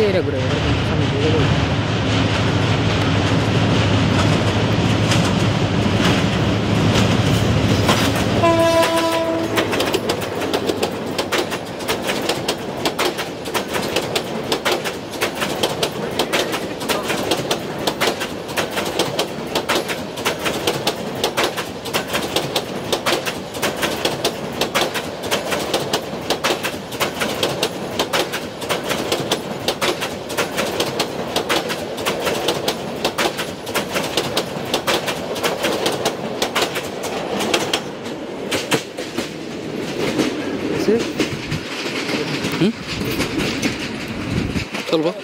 3개라 그래요. 여러분 한번 먹어볼게요. كثير طلبة؟